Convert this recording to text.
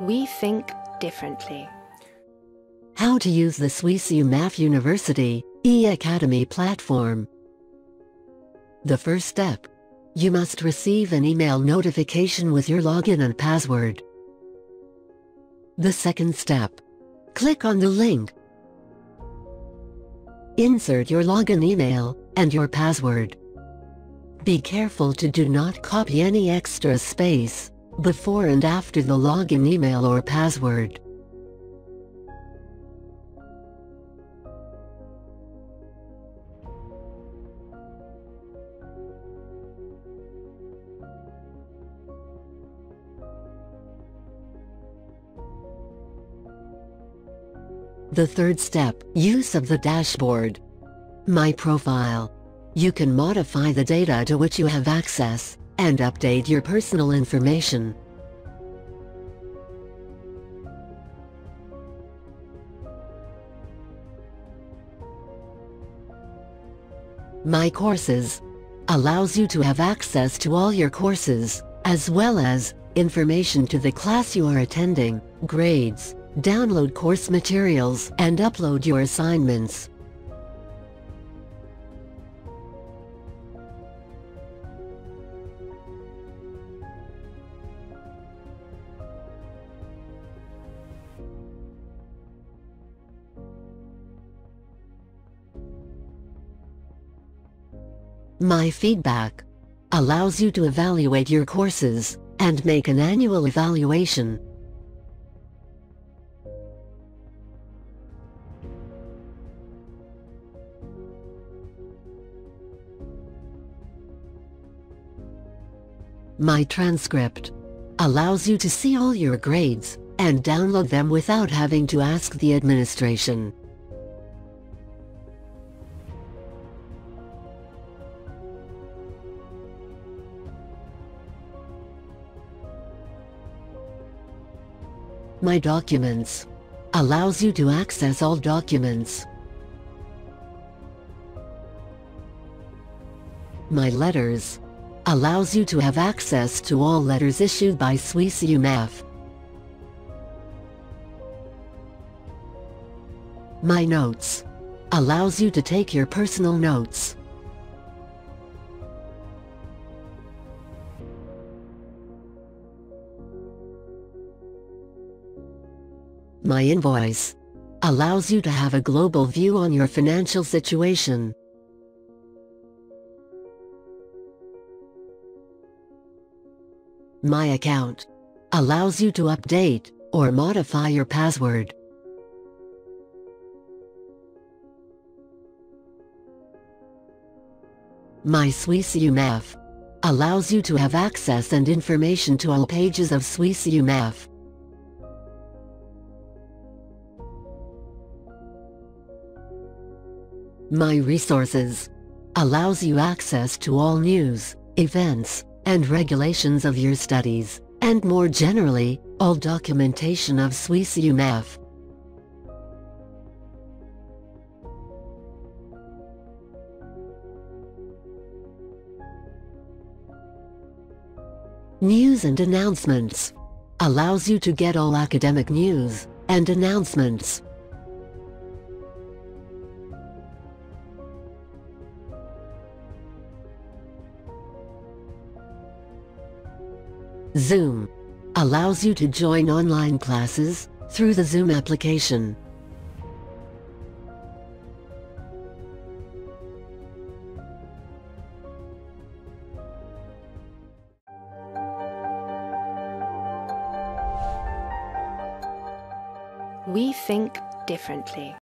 We think differently. How to use the Swiss UMEF University e-Academy platform. The first step. You must receive an email notification with your login and password. The second step. Click on the link. Insert your login email and your password. Be careful to do not copy any extra space before and after the login email or password. The third step, use of the dashboard. My Profile. You can modify the data to which you have access, and update your personal information. My Courses allows you to have access to all your courses, as well as information to the class you are attending, grades, download course materials, and upload your assignments. My Feedback allows you to evaluate your courses and make an annual evaluation. My Transcript allows you to see all your grades and download them without having to ask the administration. My Documents allows you to access all documents. My Letters allows you to have access to all letters issued by Swiss UMEF. My Notes allows you to take your personal notes. My Invoice allows you to have a global view on your financial situation. My Account allows you to update or modify your password. My Swiss UMEF allows you to have access and information to all pages of Swiss UMEF. My Resources allows you access to all news, events, and regulations of your studies, and more generally, all documentation of Swiss UMEF. News and Announcements allows you to get all academic news and announcements. Zoom allows you to join online classes through the Zoom application. We think differently.